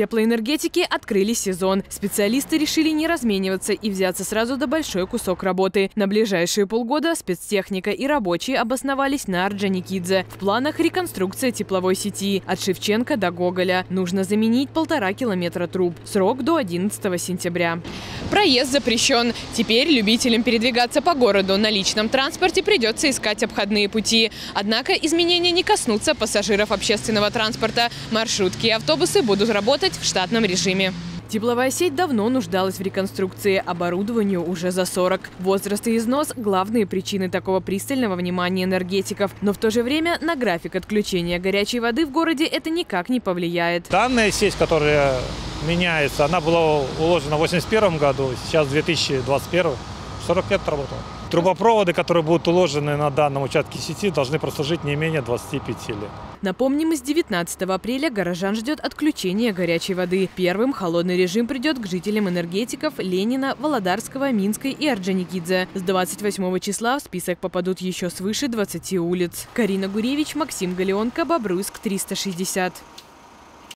теплоэнергетики открыли сезон. Специалисты решили не размениваться и взяться сразу до большой кусок работы. На ближайшие полгода спецтехника и рабочие обосновались на Орджоникидзе. В планах реконструкция тепловой сети от Шевченко до Гоголя. Нужно заменить полтора километра труб. Срок до 11 сентября. Проезд запрещен. Теперь любителям передвигаться по городу на личном транспорте придется искать обходные пути. Однако изменения не коснутся пассажиров общественного транспорта. Маршрутки и автобусы будут работать в штатном режиме. Тепловая сеть давно нуждалась в реконструкции, оборудованию уже за 40. Возраст и износ – главные причины такого пристального внимания энергетиков. Но в то же время на график отключения горячей воды в городе это никак не повлияет. Данная сеть, которая меняется, она была уложена в 1981 году, сейчас 2021, 40 лет работала. Трубопроводы, которые будут уложены на данном участке сети, должны прослужить не менее 25 лет. Напомним, с 19 апреля горожан ждет отключение горячей воды. Первым холодный режим придет к жителям энергетиков Ленина, Володарского, Минской и Орджоникидзе. С 28 числа в список попадут еще свыше 20 улиц. Карина Гуревич, Максим Галеонко, Бобруйск, 360.